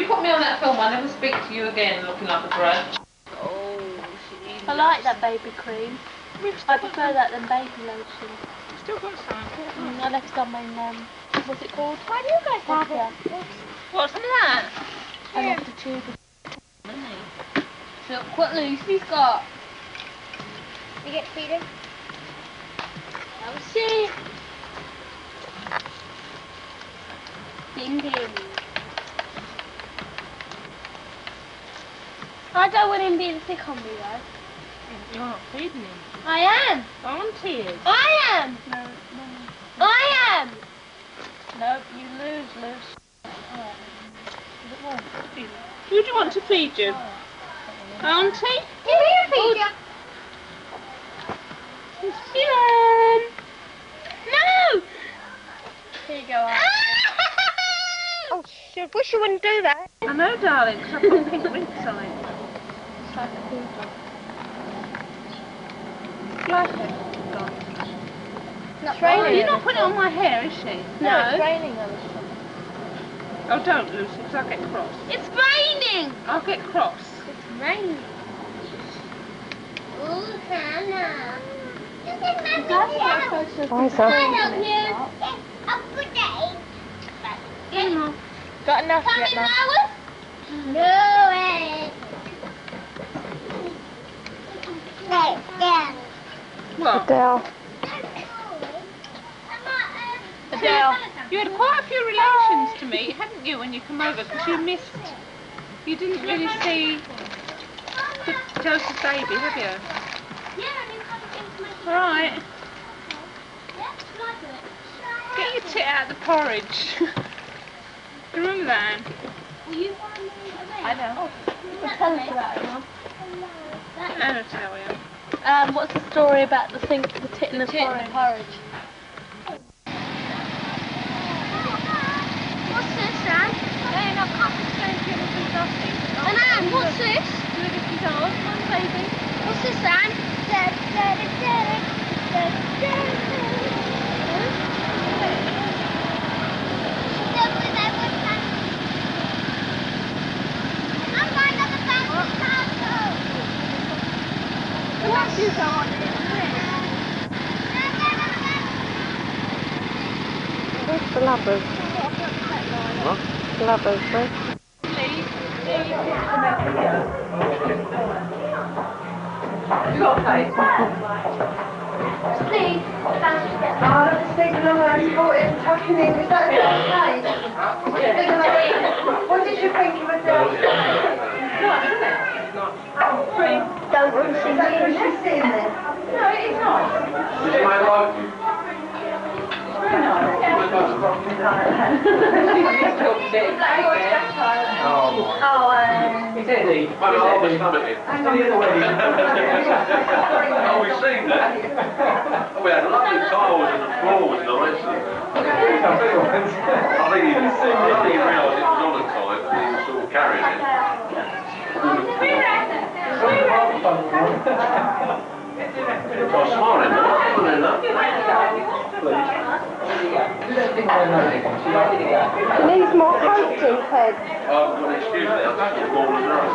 you put me on that film, I'll never speak to you again looking like a grudge. I like that baby cream. I prefer that than baby lotion. Still got some. Mm, I left some in, um, what's it called? Why do you guys have that? What's in that? I left the tube. Look what Lucy's got. You get Peter? Oh shit. Ding ding. I don't want him being sick on me though. You're not feeding him. I am. Auntie is. I am. No, no. I am. no, you lose, lose. Who do you want to feed you? Auntie? Give me a Peter. Dylan. No. Here you go. Oh, shit. Wish you wouldn't do that. I know, darling, because I've got pink rinks on it. It's like a poodle. Like it? Not It's raining. Oh, you're not putting it on my hair, is she? No. it's raining on us. Oh, don't, Lucy, because I'll get cross. It's raining. I'll get cross. It's raining. Ooh, Hannah. Why Can I help you? A good day. Got enough Come yet, Mum? No way. Hey, yeah. What? Adele. Adele. You had quite a few relations to meet, hadn't you, when you come over? Because you missed... You didn't really see the Joseph baby, have you? Yeah, I missed my. All right. Get your tit out of the porridge. you remember that? I know. Well, tell us about it, Mum. I'll tell you. Um, what's the story about the thing, the tit and the, tit and porridge? the porridge? What's this, Anne? Hey, no, concentrating on nothing. And Anne, what's this? Do a different dance, come on, baby. What's this, Anne? Da, Where's the lovers? What? Lovers, where's Please, fancy get Oh, let's take another and put it tucking in. Is? What did you think it? Don't she's sitting there? No, it's. Oh, um, hang on a minute. Oh, we've seen that. Oh, we had lovely tiles and the. I think he, realised it was on a time and he was sort of carrying it. Oh, smiling, wasn't it, love? Needs more coaching, Ted. Oh, well, excuse me, I'll get more than that.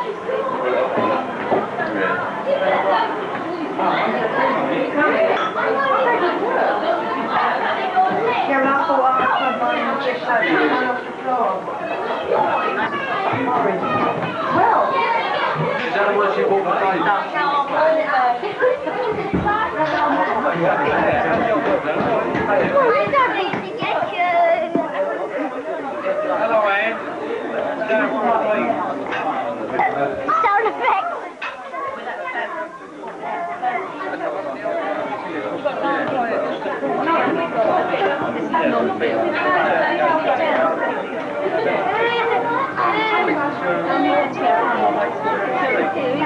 Yeah, well, I thought I'd come by and just have it run off the floor. Well, Is Thank you. Hello, Anne. Sound effects. I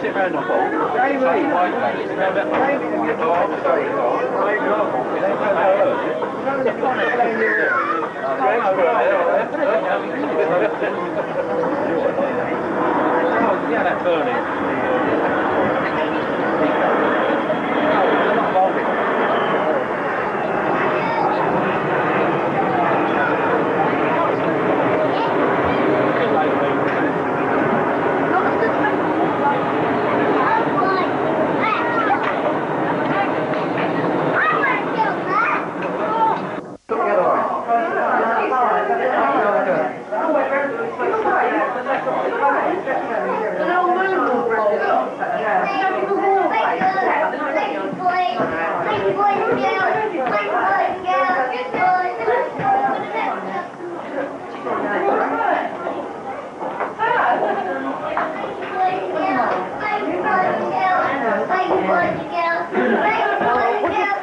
Sit round the ball. Yeah, that burning.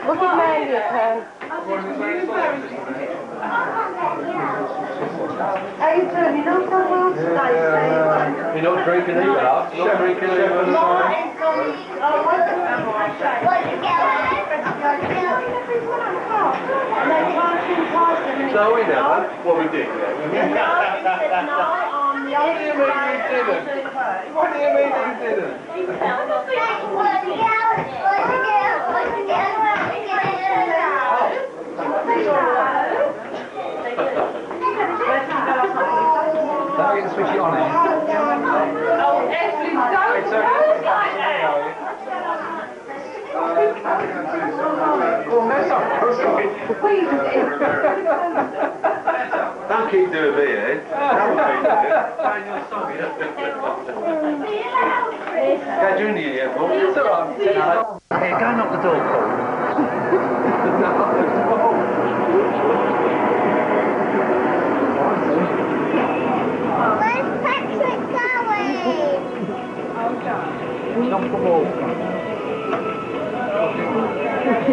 Look at Mandy at her. How you doing? You know someone else today? You're not drinking either, huh? Not drinking either. So we never. Well, we did, yeah. What do you mean you didn't? What? Do you mean you didn't? Don't forget to switch it on, eh? Don't keep doing me, eh? Don't keep doing it. Playing your song, yeah? Go Junior, yeah, Paul. It's all right. Hey, go knock the door, Paul. Where's Patrick going? Knock the wall. I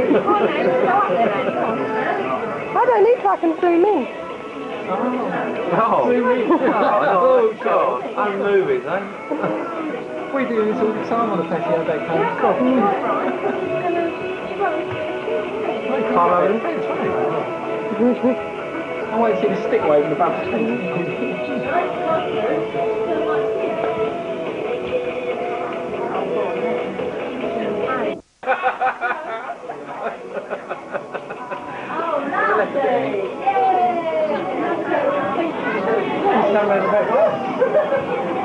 don't need track and zoom in. Oh, oh, God. I'm moving, eh? We do this all the time on the patio back home. God. They can't have an event, right? I want to see the stick waving above the fence.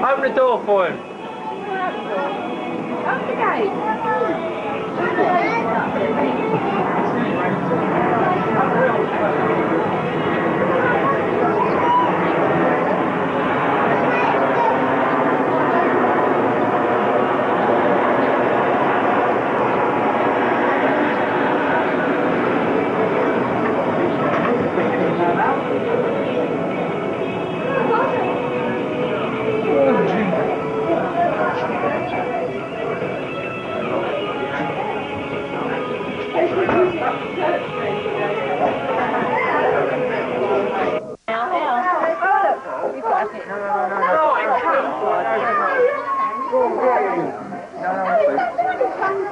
Open the door for him. 何?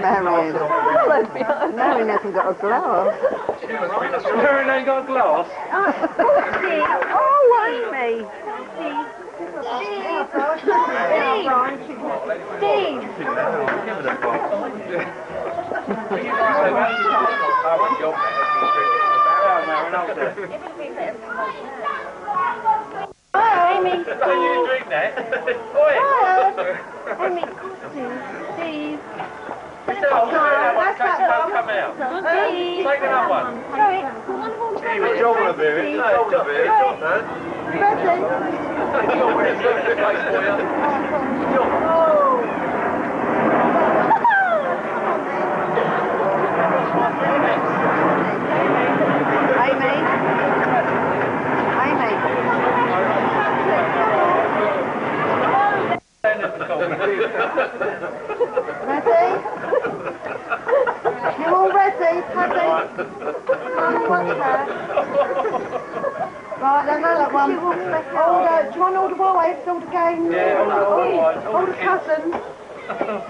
Marion. Marion hasn't got a glass. Karen ain't got a glass. Oh, Amy. Steve. Steve. Hi, Amy. Don't you drink that? Oi! Hi. Amy. Steve. Sit down, that one, take some, come out. Steve. Take another one. Sorry. One more time. Hey, John want a beer? Steve. No, John, beer. John, no. Present. John, where's the place for you? Amy. Amy. Ready? You all ready, Paddy? Come on, her. Right, then another one. All the, do you want all the wives, all the games? Yeah, all the- all the wives, all all the the kids. cousins? You might upset a few of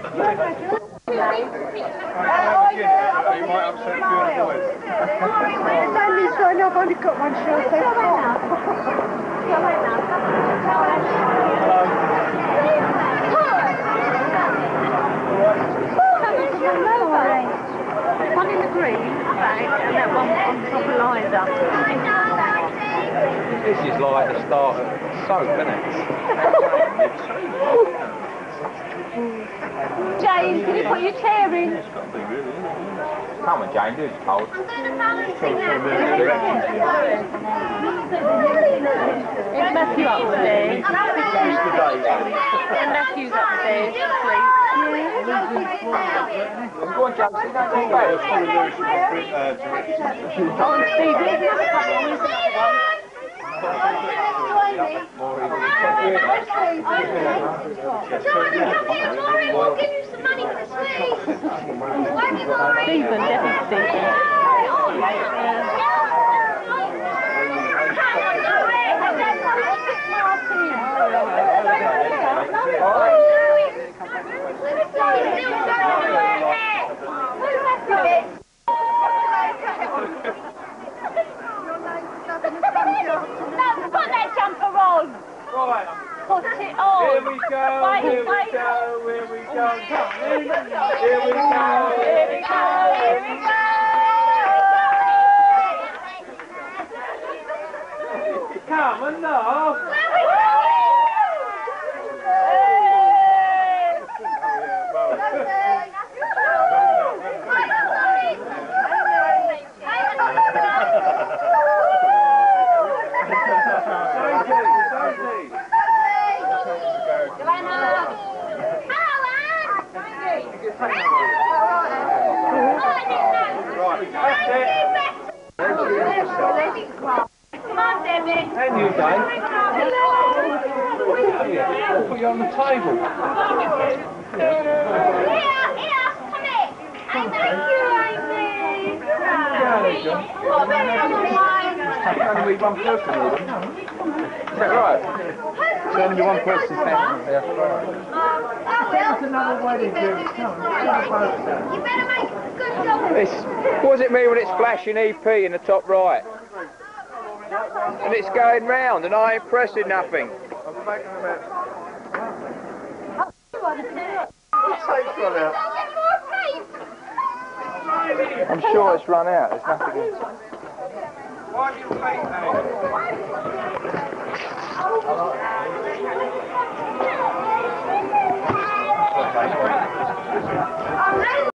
the boys. Sammy's got enough, I've only got one shirt. so- One in the green, right, and that one on top of Liza. This is like the start of soap, isn't it? Jane, can you put your chair in? Come on, Jane, do as told. Is Matthew upstairs? Matthew's upstairs asleep. Go on, Jane, sit down, go back. Oh, and Steve, there's another couple on this one. We'll give you some money for sweets. Where's Laurie? Stephen, definitely Stephen. On. Right, Put it on. here we go, Wait, here we go, here we go. Come in. Here we go, Here we go, here we go. Come on, no. Come on, Deb. David. And you, put you on the table. Here, here, come here. Thank you, Amy. Only one person. Is that right? Only one person. That's another wedding You better make. What does it mean when it's flashing EP in the top right? And it's going round and I ain't pressing nothing. I'm sure it's run out. There's nothing in Why